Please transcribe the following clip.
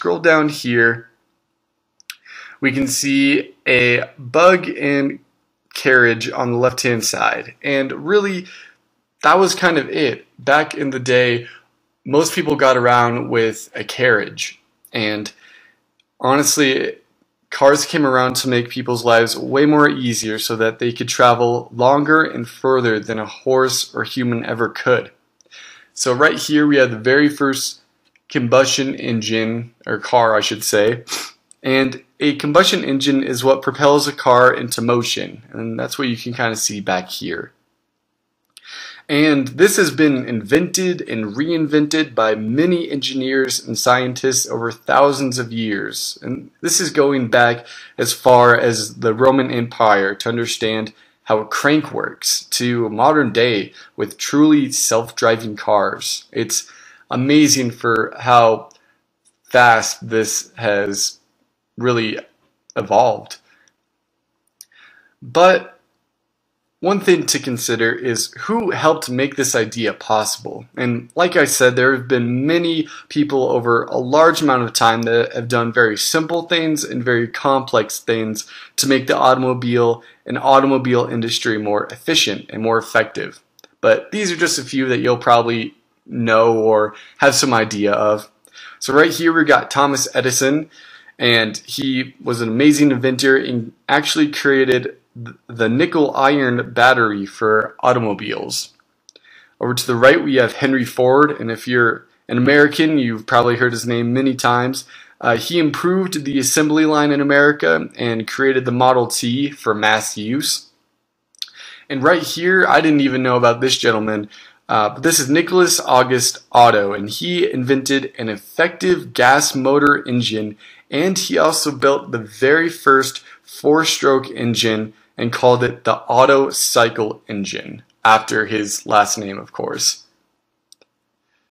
scroll down here, we can see a bug and carriage on the left hand side. And really, that was kind of it. Back in the day, most people got around with a carriage. And honestly, cars came around to make people's lives way more easier so that they could travel longer and further than a horse or human ever could. So right here we have the very first combustion engine, or car I should say, and a combustion engine is what propels a car into motion, and that's what you can kind of see back here. And this has been invented and reinvented by many engineers and scientists over thousands of years. And this is going back as far as the Roman Empire to understand how a crank works to modern day with truly self-driving cars. It's amazing for how fast this has really evolved. But one thing to consider is who helped make this idea possible. And like I said, there have been many people over a large amount of time that have done very simple things and very complex things to make the automobile and automobile industry more efficient and more effective. But these are just a few that you'll probably know or have some idea of. So right here we got Thomas Edison and he was an amazing inventor and actually created the nickel iron battery for automobiles. Over to the right, we have Henry Ford, and if you're an American, you've probably heard his name many times. Uh, he improved the assembly line in America and created the Model T for mass use. And right here, I didn't even know about this gentleman, uh, but this is Nicholas August Otto, and he invented an effective gas motor engine, and he also built the very first four-stroke engine and called it the Otto Cycle Engine, after his last name, of course.